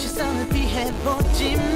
Deixa só me te repetir